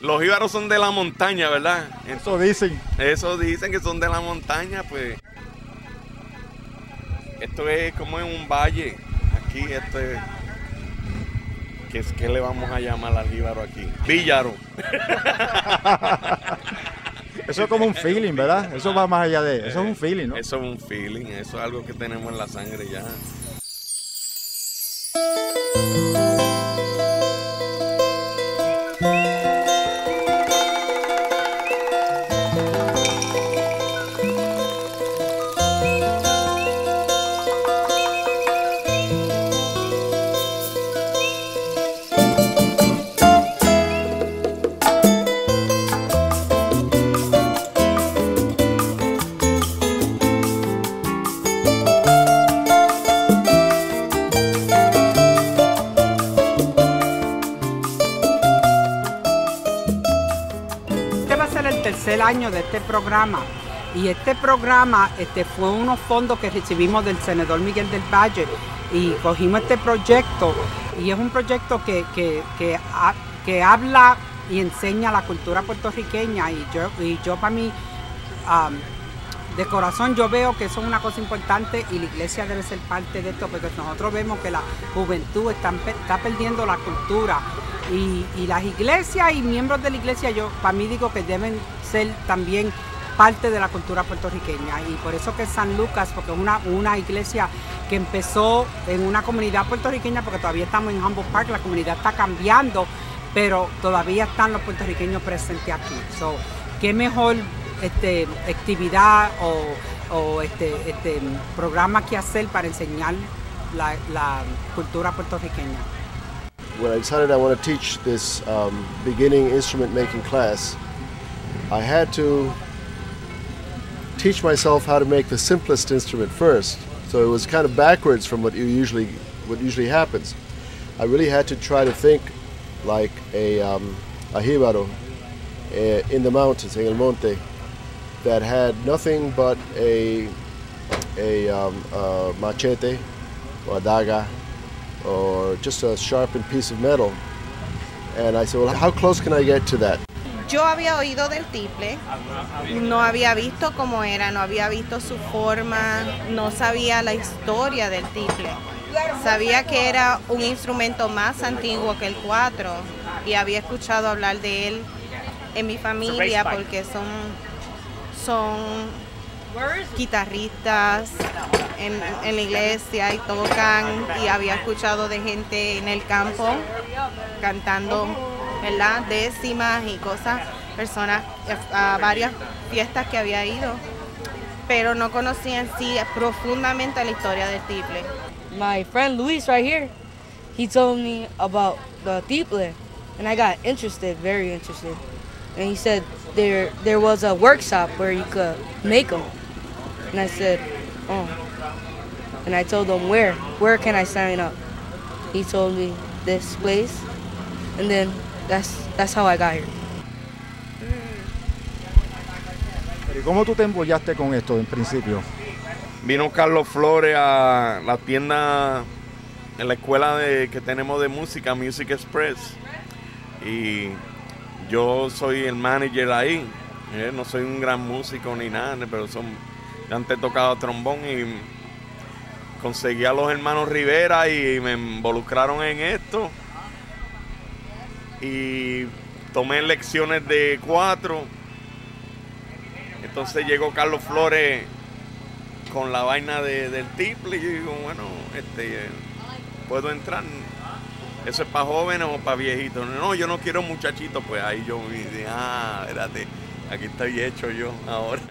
Los jíbaros son de la montaña, ¿verdad? Eso dicen. Eso dicen que son de la montaña, pues. Esto es como en un valle. Aquí, esto es. ¿Qué, es, qué le vamos a llamar al jíbaro aquí? Villaro. Eso es como un feeling, ¿verdad? Eso va más allá de. Eso es un feeling, ¿no? Eso es un feeling, eso es algo que tenemos en la sangre ya. Tercer año de este programa. Y este programa este, fue unos fondos que recibimos del senador Miguel del Valle. Y cogimos este proyecto. Y es un proyecto que, que, que, ha- que habla y enseña la cultura puertorriqueña. Y yo, y yo para mí de corazón yo veo que eso es una cosa importante y la iglesia debe ser parte de esto porque nosotros vemos que la juventud está, está perdiendo la cultura y, las iglesias y miembros de la iglesia yo para mí digo que deben ser también parte de la cultura puertorriqueña y por eso que San Lucas porque es una, una iglesia que empezó en una comunidad puertorriqueña porque todavía estamos en Humboldt Park, la comunidad está cambiando pero todavía están los puertorriqueños presentes aquí. So, ¿Qué mejor este, actividad o, o este, este, programa que hacer para enseñar la, la cultura puertorriqueña? When I decided I want to teach this um, beginning instrument making class, I had to teach myself how to make the simplest instrument first. So it was kind of backwards from what you usually what usually happens. I really had to try to think like a um, a eh, in the mountains, en el monte, that had nothing but a a um, uh, machete or a daga or just a sharpened piece of metal. And I said, well, how close can I get to that? Yo había oído del tiple, no había visto cómo era, no había visto su forma, no sabía la historia del tiple. Sabía que era un instrumento más antiguo que el cuatro y había escuchado hablar de él en mi familia porque son, son guitarristas en, en la iglesia y tocan y había escuchado de gente en el campo cantando, ¿verdad? Décimas y cosas, personas a varias fiestas que había ido, pero no conocía en sí profundamente la historia del tiple. my friend Luis right here, he told me about the tiple, and I got interested, very interested. And he said there there was a workshop where you could make them, and I said, oh. And I told him where, where can I sign up? He told me this place, and then that's that's how I got here. ¿Y cómo tú te embollaste con esto en principio? Vino Carlos Flores a la tienda en la escuela de, que tenemos de música, Music Express. Y yo soy el manager ahí. Eh, no soy un gran músico ni nada, pero son, antes he tocado trombón y conseguí a los hermanos Rivera y me involucraron en esto. Y tomé lecciones de cuatro. Entonces llegó Carlos Flores con la vaina de- del tiple y yo digo, bueno, este, eh, puedo entrar. ¿Eso es para jóvenes o para viejitos? No, yo no quiero muchachitos. Pues ahí yo me dije, ah, espérate, aquí estoy hecho yo ahora.